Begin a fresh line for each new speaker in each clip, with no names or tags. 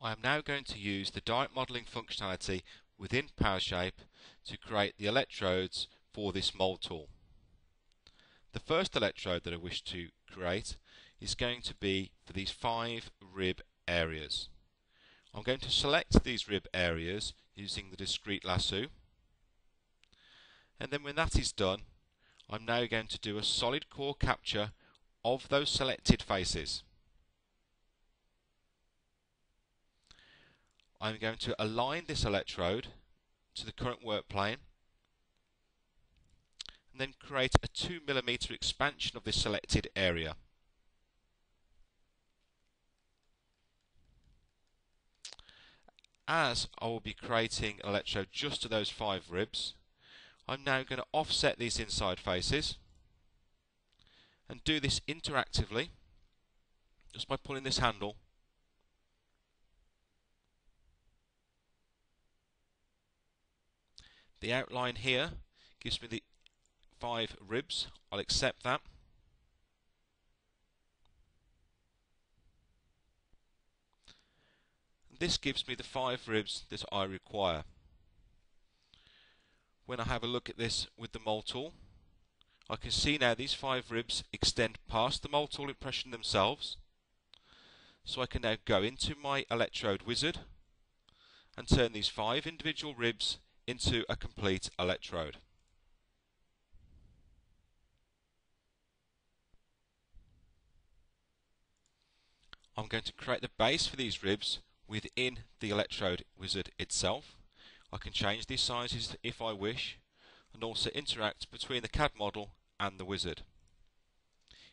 I am now going to use the direct modelling functionality within PowerShape to create the electrodes for this mold tool. The first electrode that I wish to create is going to be for these five rib areas. I'm going to select these rib areas using the discrete lasso and then when that is done I'm now going to do a solid core capture of those selected faces. I'm going to align this electrode to the current work plane and then create a 2mm expansion of this selected area. As I will be creating an electrode just to those five ribs, I'm now going to offset these inside faces and do this interactively just by pulling this handle The outline here gives me the five ribs. I'll accept that. This gives me the five ribs that I require. When I have a look at this with the mold tool, I can see now these five ribs extend past the mold tool impression themselves. So I can now go into my electrode wizard and turn these five individual ribs into a complete electrode. I'm going to create the base for these ribs within the electrode wizard itself. I can change these sizes if I wish and also interact between the CAD model and the wizard.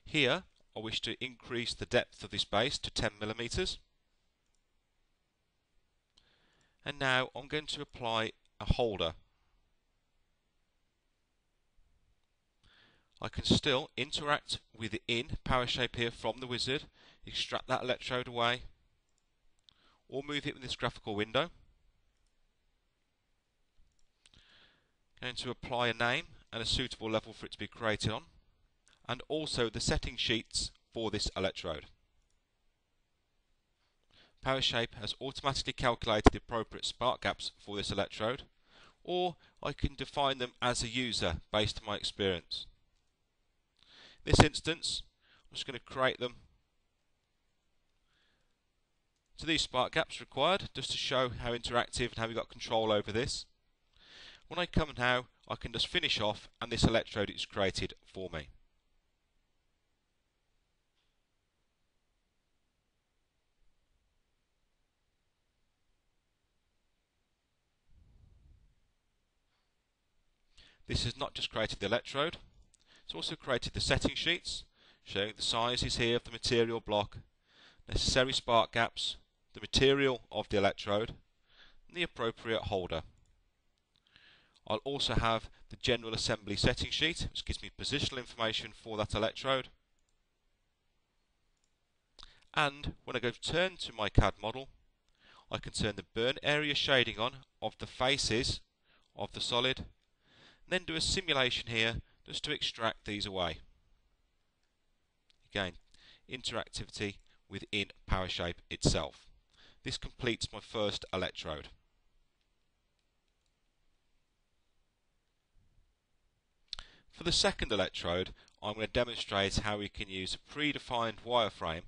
Here I wish to increase the depth of this base to 10 millimeters. And now I'm going to apply a holder. I can still interact within PowerShape here from the wizard, extract that electrode away, or move it with this graphical window. Going to apply a name and a suitable level for it to be created on, and also the setting sheets for this electrode. PowerShape has automatically calculated the appropriate spark gaps for this electrode, or I can define them as a user based on my experience. In this instance, I'm just going to create them to these spark gaps required, just to show how interactive and how we got control over this. When I come now, I can just finish off and this electrode is created for me. This has not just created the electrode, it's also created the setting sheets, showing the sizes here of the material block, necessary spark gaps, the material of the electrode, and the appropriate holder. I'll also have the general assembly setting sheet, which gives me positional information for that electrode. And when I go to turn to my CAD model, I can turn the burn area shading on of the faces of the solid then do a simulation here just to extract these away. Again, interactivity within PowerShape itself. This completes my first electrode. For the second electrode, I'm going to demonstrate how we can use a predefined wireframe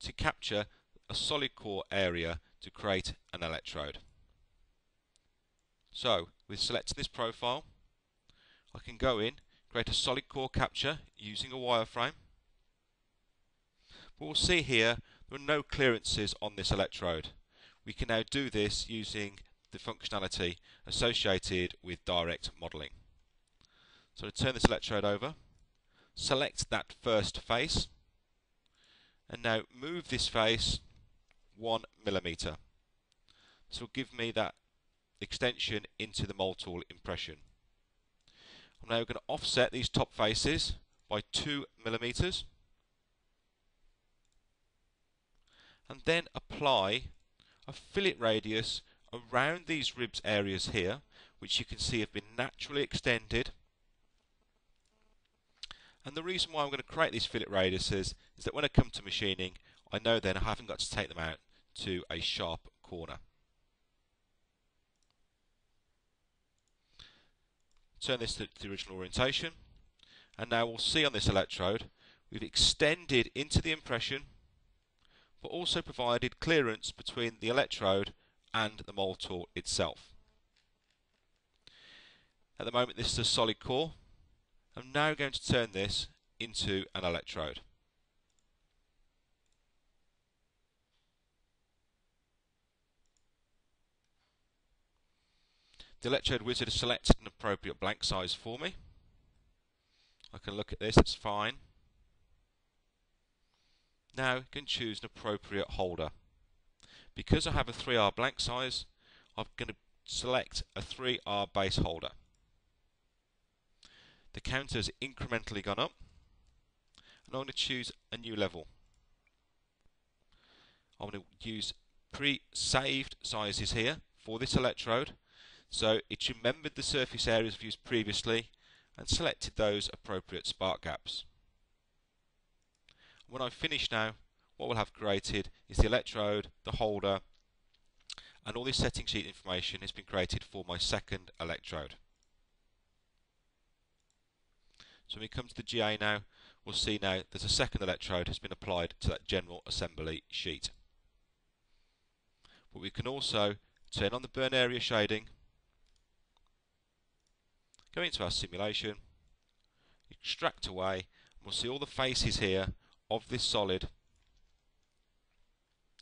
to capture a solid core area to create an electrode. So, with selecting this profile, I can go in, create a solid core capture using a wireframe. But we'll see here there are no clearances on this electrode. We can now do this using the functionality associated with direct modelling. So to turn this electrode over, select that first face, and now move this face one millimeter. This will give me that extension into the mold tool impression. I'm now going to offset these top faces by 2 millimeters and then apply a fillet radius around these ribs areas here which you can see have been naturally extended and the reason why I'm going to create these fillet radiuses is that when I come to machining I know then I haven't got to take them out to a sharp corner. Turn this to the original orientation and now we'll see on this electrode we've extended into the impression but also provided clearance between the electrode and the mold tool itself. At the moment this is a solid core. I'm now going to turn this into an electrode. The electrode wizard has selected an appropriate blank size for me. I can look at this, it's fine. Now I can choose an appropriate holder. Because I have a 3R blank size, I'm going to select a 3R base holder. The counter has incrementally gone up, and I'm going to choose a new level. I'm going to use pre-saved sizes here for this electrode. So it remembered the surface areas used previously and selected those appropriate spark gaps. When I've finished now, what we'll have created is the electrode, the holder, and all this setting sheet information has been created for my second electrode. So when we come to the GA now, we'll see now that a second electrode has been applied to that general assembly sheet. But we can also turn on the burn area shading, go into our simulation, extract away, and we'll see all the faces here of this solid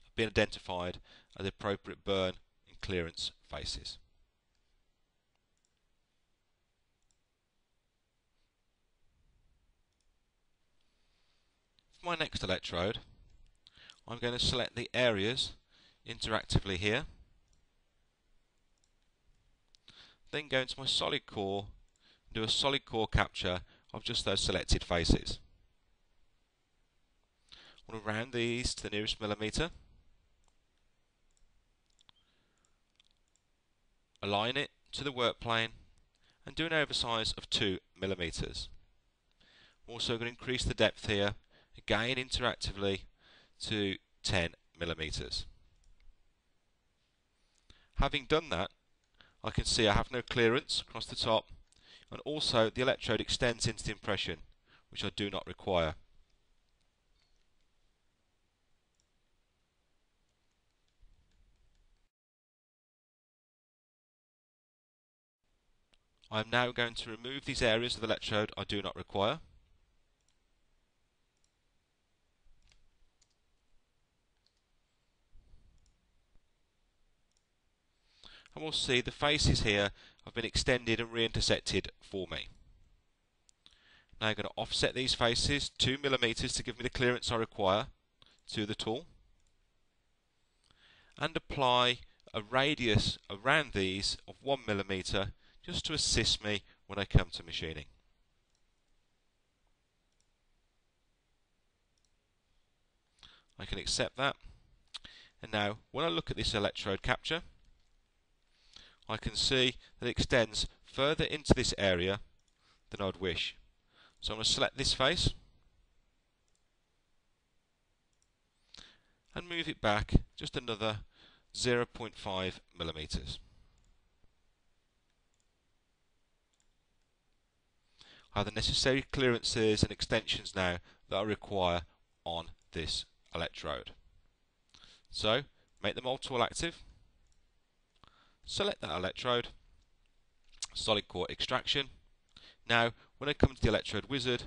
have been identified as the appropriate burn and clearance faces. For my next electrode, I'm going to select the areas interactively here, then go into my solid core do a solid core capture of just those selected faces. I want to round these to the nearest millimetre. Align it to the work plane and do an oversize of 2 millimeters. I'm also going to increase the depth here, again interactively, to 10 millimeters. Having done that, I can see I have no clearance across the top and also the electrode extends into the impression which I do not require. I am now going to remove these areas of the electrode I do not require. And we'll see the faces here have been extended and re-intersected for me. Now I'm going to offset these faces 2mm to give me the clearance I require to the tool and apply a radius around these of 1mm just to assist me when I come to machining. I can accept that and now when I look at this electrode capture I can see that it extends further into this area than I'd wish. So I'm going to select this face and move it back just another 0.5 millimeters. I have the necessary clearances and extensions now that I require on this electrode. So, make the mold tool active select that electrode, solid core extraction. Now, when I come to the electrode wizard,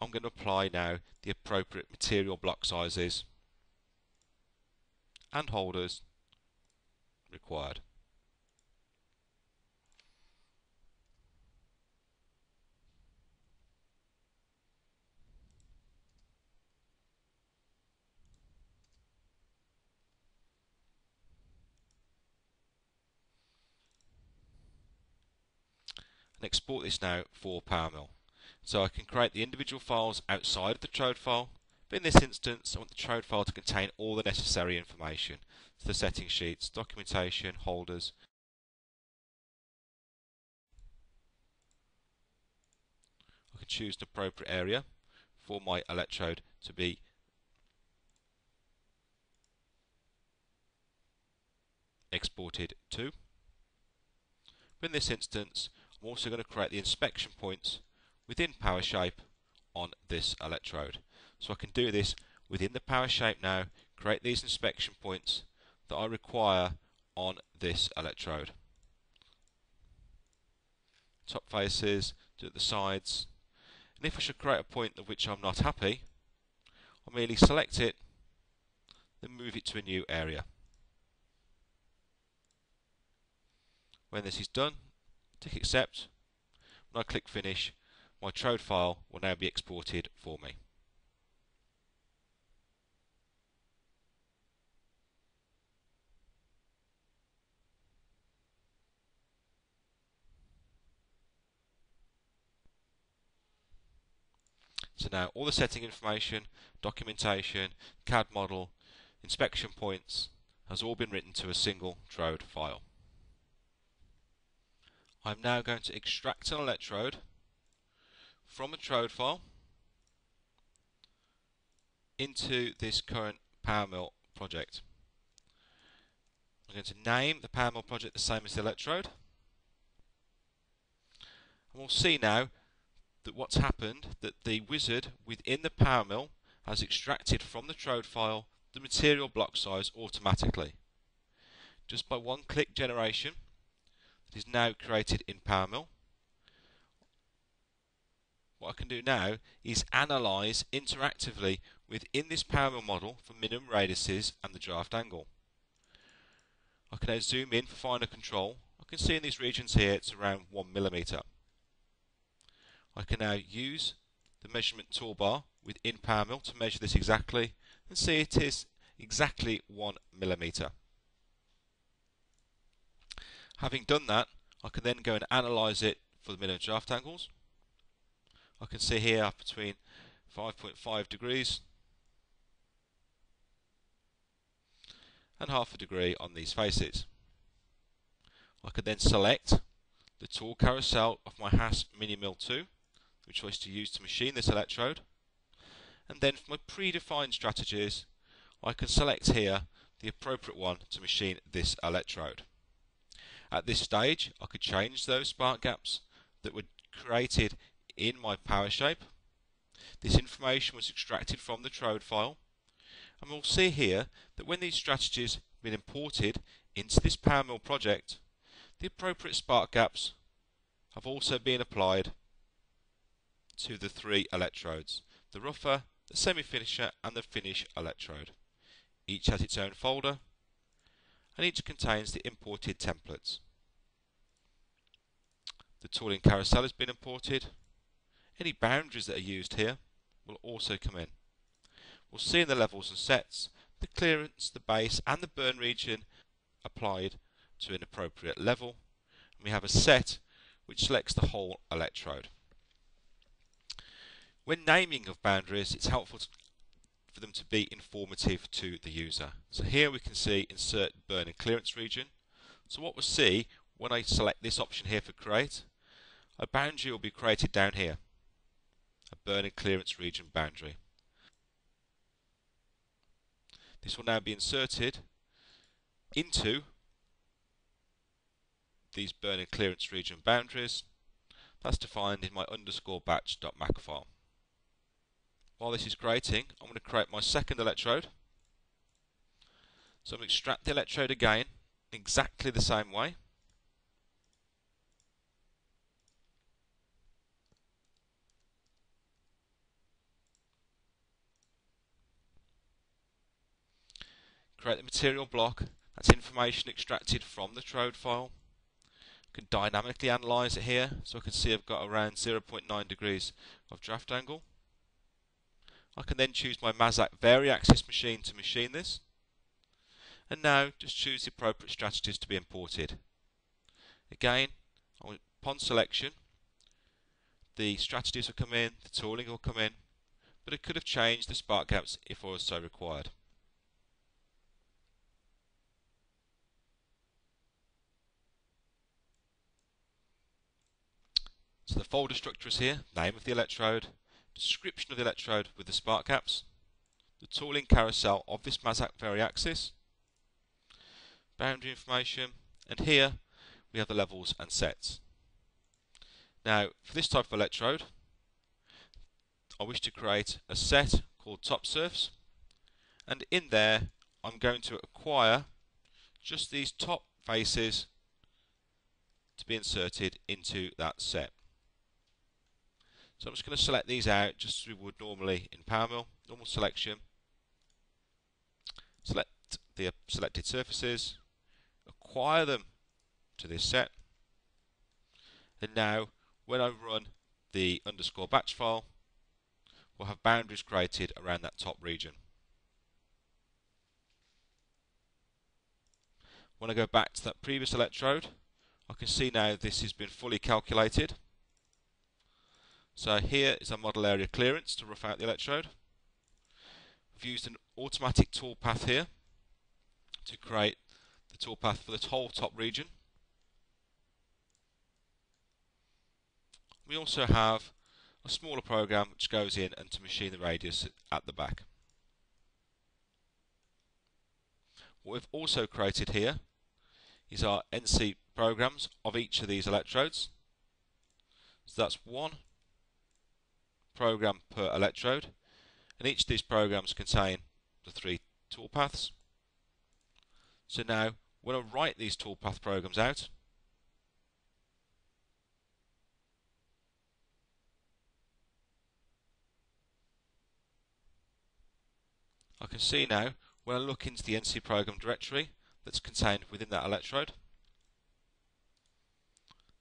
I'm going to apply now the appropriate material block sizes and holders required. And export this now for PowerMill. So I can create the individual files outside of the trode file, but in this instance I want the trode file to contain all the necessary information. So the setting sheets, documentation, holders, I can choose an appropriate area for my electrode to be exported to. But in this instance, I'm also going to create the inspection points within PowerShape on this electrode. So I can do this within the PowerShape now, create these inspection points that I require on this electrode. Top faces, do the sides, and if I should create a point of which I'm not happy, I'll merely select it, then move it to a new area. When this is done, tick accept. When I click finish, my trode file will now be exported for me. So now all the setting information, documentation, CAD model, inspection points has all been written to a single trode file. I'm now going to extract an electrode from a trode file into this current PowerMill project. I'm going to name the PowerMill project the same as the electrode. And we'll see now that what's happened that the wizard within the PowerMill has extracted from the trode file the material block size automatically. Just by one click generation that is now created in PowerMill. What I can do now is analyze interactively within this PowerMill model for minimum radiuses and the draft angle. I can now zoom in for finer control. I can see in these regions here it's around 1 millimeter. I can now use the measurement toolbar within PowerMill to measure this exactly and see it is exactly 1 millimeter. Having done that, I can then go and analyze it for the minimum draft angles. I can see here between 5.5 degrees and half a degree on these faces. I can then select the tool carousel of my Haas Mini Mill 2 which I was to use to machine this electrode. And then for my predefined strategies, I can select here the appropriate one to machine this electrode. At this stage, I could change those spark gaps that were created in my PowerShape. This information was extracted from the trode file. And we'll see here that when these strategies have been imported into this PowerMill project, the appropriate spark gaps have also been applied to the three electrodes, the rougher, the semi-finisher and the finish electrode. Each has its own folder and each contains the imported templates. The tooling carousel has been imported. Any boundaries that are used here will also come in. We'll see in the levels and sets the clearance, the base and the burn region applied to an appropriate level. And we have a set which selects the whole electrode. When naming of boundaries, it's helpful to, for them to be informative to the user. So here we can see insert burn and clearance region. So what we'll see when I select this option here for create, a boundary will be created down here, a burn and clearance region boundary. This will now be inserted into these burn and clearance region boundaries. That's defined in my underscore batch.mac file. While this is creating, I'm going to create my second electrode. So I'm going to extract the electrode again, exactly the same way. Create the material block. That's information extracted from the trode file. I can dynamically analyze it here, so I can see I've got around 0.9 degrees of draft angle. I can then choose my Mazak Variaxis machine to machine this. And now just choose the appropriate strategies to be imported. Again, upon selection, the strategies will come in, the tooling will come in, but it could have changed the spark gaps if I was so required. So the folder structure is here, name of the electrode, description of the electrode with the spark gaps, the tooling carousel of this Mazak Variaxis, boundary information, and here we have the levels and sets. Now, for this type of electrode, I wish to create a set called top surfs, and in there I'm going to acquire just these top faces to be inserted into that set. So I'm just going to select these out just as we would normally in PowerMill, normal selection. Select the uh, selected surfaces, acquire them to this set, and now when I run the underscore batch file, we'll have boundaries created around that top region. When I go back to that previous electrode, I can see now this has been fully calculated. So here is our model area clearance to rough out the electrode. We've used an automatic toolpath here to create the toolpath for the whole top region. We also have a smaller program which goes in and to machine the radius at the back. What we've also created here is our NC programs of each of these electrodes. So that's one program per electrode and each of these programs contain the three toolpaths. So now when I write these toolpath programs out I can see now when I look into the NC program directory that's contained within that electrode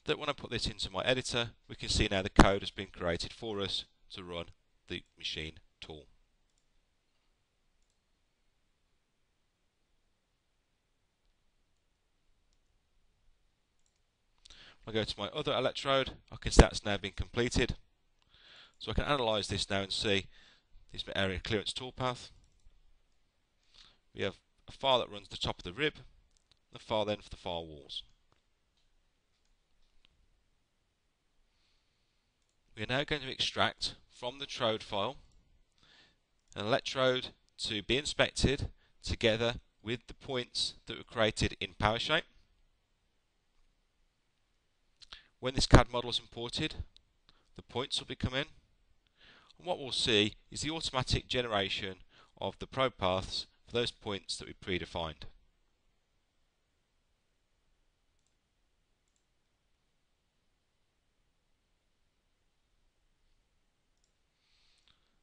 that when I put this into my editor, we can see now the code has been created for us to run the machine tool. I go to my other electrode, I can see that's now been completed. So I can analyse this now and see this area clearance toolpath. We have a file that runs the top of the rib, the file then for the firewalls. We are now going to extract from the trode file an electrode to be inspected together with the points that were created in PowerShape. When this CAD model is imported, the points will be come in. And what we'll see is the automatic generation of the probe paths for those points that we predefined.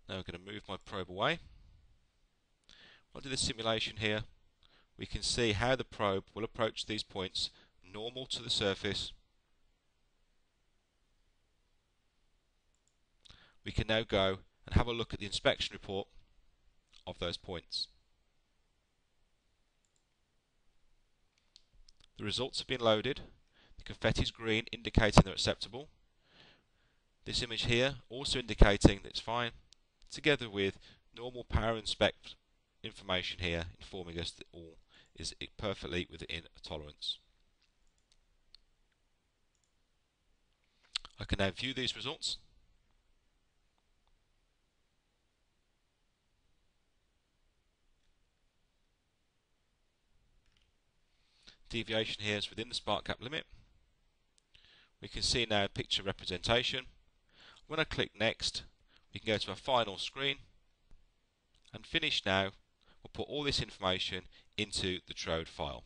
Now we're going to move my probe away. I'll do the simulation here. We can see how the probe will approach these points normal to the surface. We can now go and have a look at the inspection report of those points. The results have been loaded. The confetti is green indicating they're acceptable. This image here also indicating that it's fine together with normal PowerInspect information here informing us that all is perfectly within a tolerance. I can now view these results. Deviation here is within the spark gap limit. We can see now picture representation. When I click next, we can go to our final screen and finish now. We'll put all this information into the Trode file.